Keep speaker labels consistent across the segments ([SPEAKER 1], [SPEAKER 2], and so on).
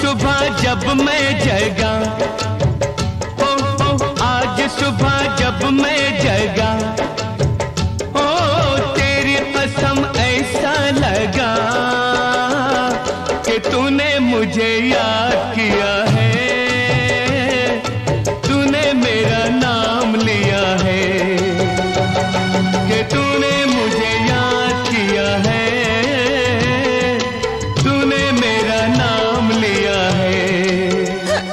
[SPEAKER 1] सुबह जब मैं जगा सुबह जब मैं जगा, ओ, तेरी कसम ऐसा लगा कि तूने मुझे याद किया है। तूने मेरा नाम लिया है, कि तूने मुझे याद किया है। तूने मेरा नाम लिया है।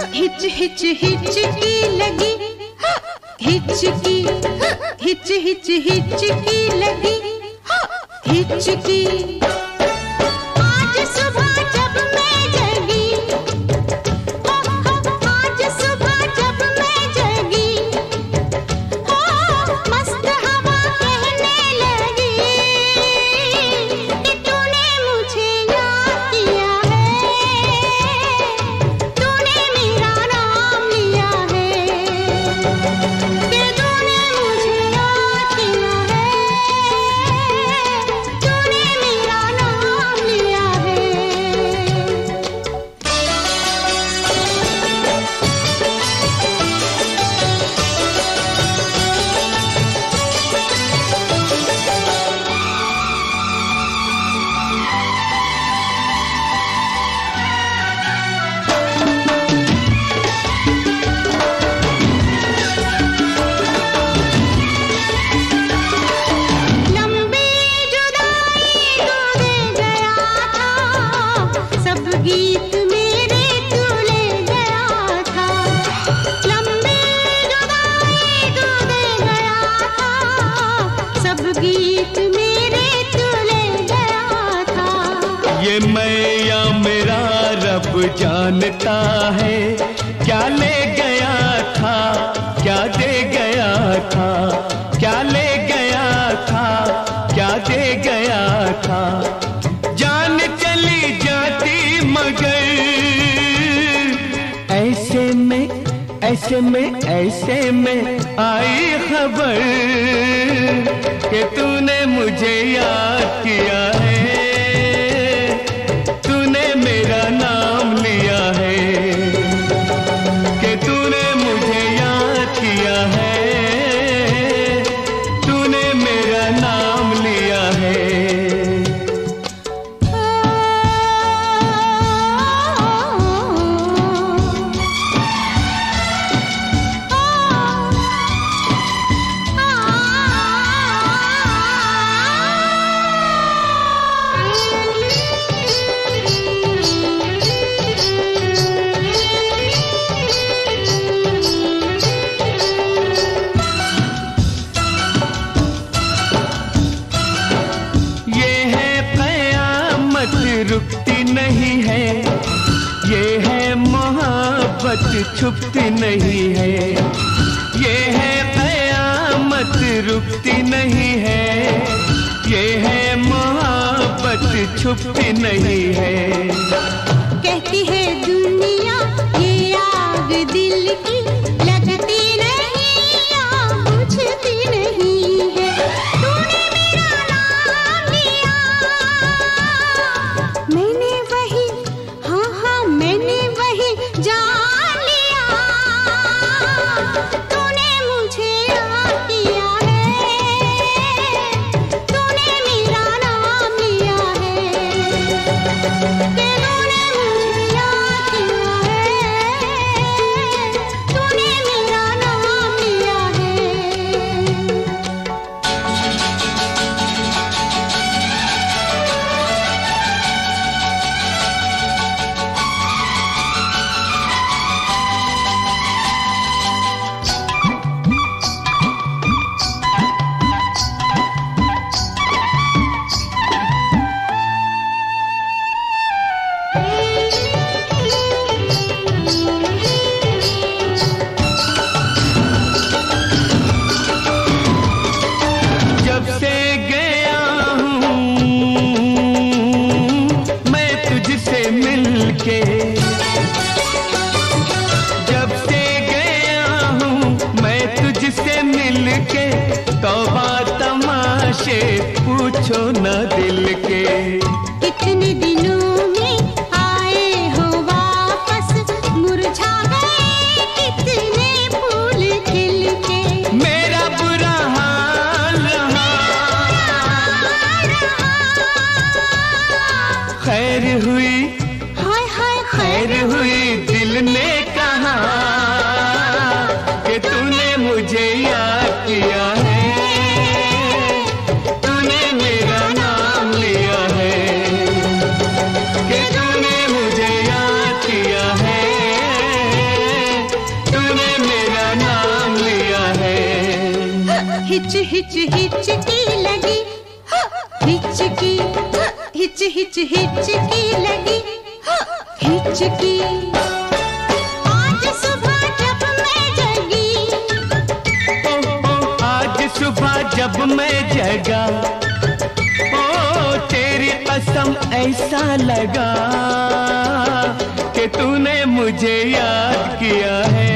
[SPEAKER 2] हिच हिच हिच की लगी हिच की हिच हिच हिचकी लगी। हिच
[SPEAKER 1] जानता है, क्या ले गया था, क्या दे गया था, क्या ले गया था, क्या दे गया था। जान चली जाती मगर ऐसे में ऐसे में ऐसे में आई खबर कि तूने मुझे याद किया है। रुकती नहीं है। ये है मोहब्बत, छुपती नहीं है। ये है कयामत, रुकती नहीं है। ये है मोहब्बत, छुपती नहीं है।
[SPEAKER 2] कहती है दुनिया, ये आग दिल की। इनके तो तौबा तमाशे पूछो न दिल के। हिच हिच हिचकी लगी। हिचकी हिच हिच हिचकी लगी। हिचकी आज सुबह जब मैं जगी।
[SPEAKER 1] आज सुबह जब मैं जगा। ओ, तेरी कसम ऐसा लगा कि तूने मुझे याद किया है।